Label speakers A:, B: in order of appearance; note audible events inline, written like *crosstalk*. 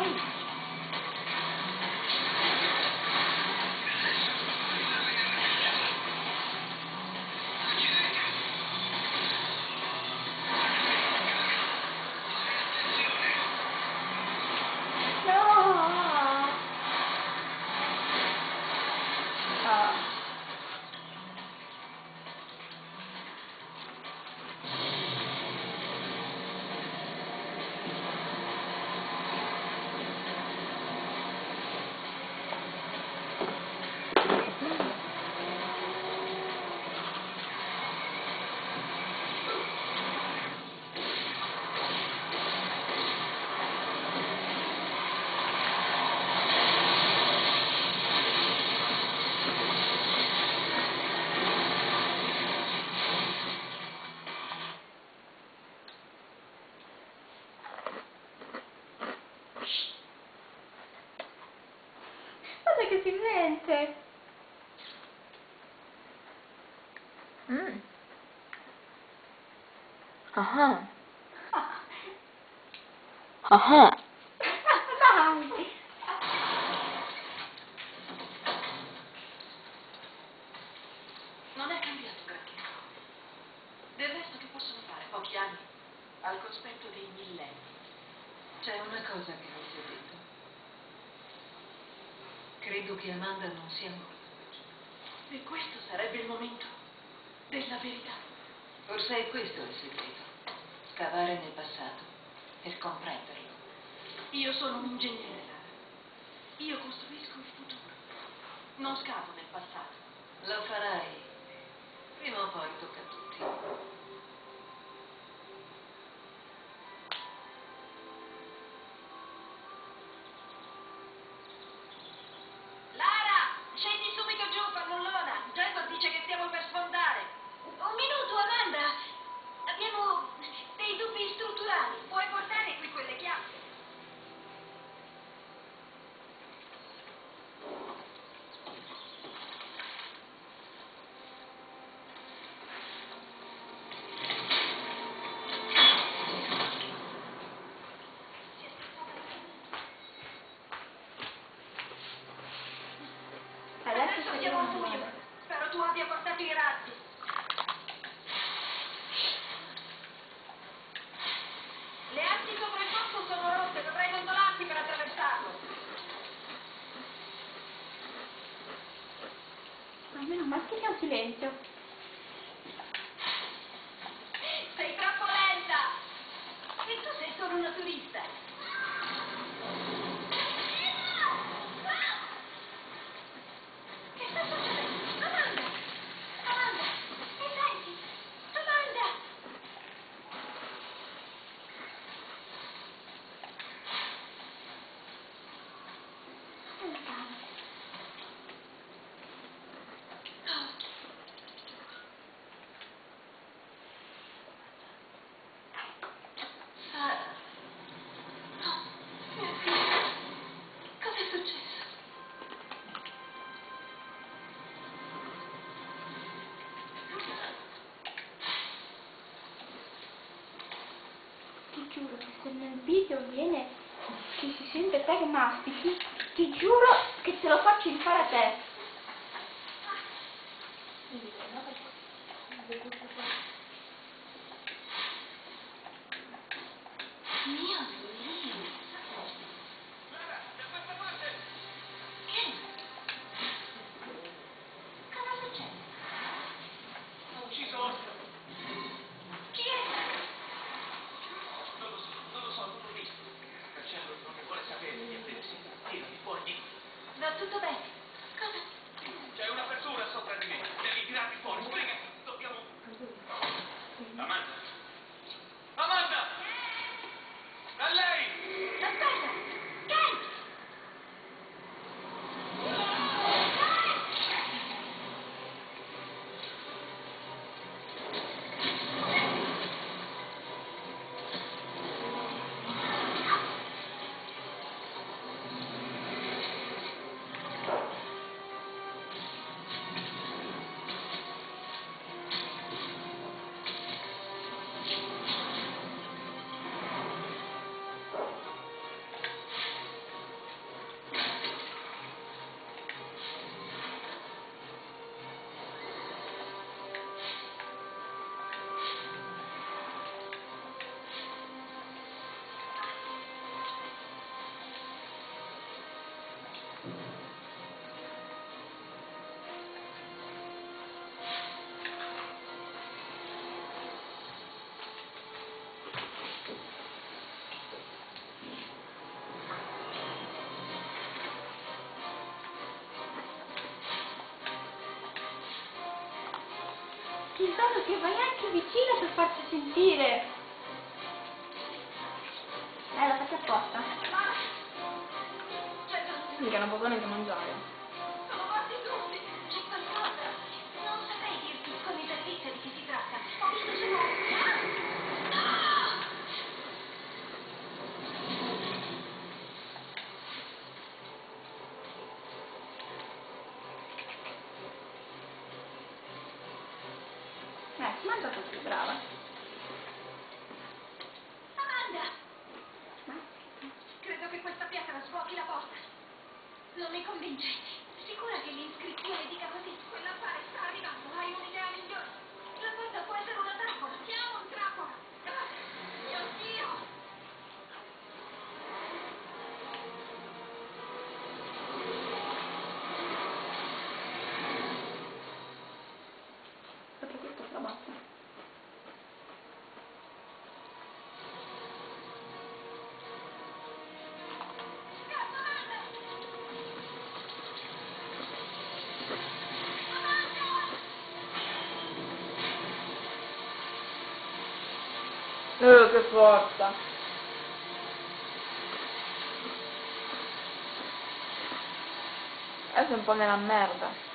A: Bye. Sente.
B: Mm. Ah. *laughs* Ah.
C: Credo che Amanda non sia morta. E questo sarebbe il momento della verità. Forse è questo il segreto. Scavare nel passato per comprenderlo. Io sono un ingegnere, Lara. Io costruisco il futuro. Non scavo nel passato. Lo farai. Abbia portato i razzi. Le arti sopra il posto sono rotte, dovrai gondolarti per attraversarlo.
A: Almeno mantieni un silenzio. Viene che si sente te che mastichi, ti giuro che te lo faccio rifare a te.
C: Mio
A: Silvano che vai anche vicino per farsi sentire. Eh, la faccio apposta.
B: Mica non posso neanche mangiare.
A: Mangia così, brava.
C: Amanda!
A: Ma
C: Credo che questa pietra svuoti la porta. Non mi convince. Sicura che l'iscrizione dica così?
B: Uh, che forza. Adesso è un po' nella merda.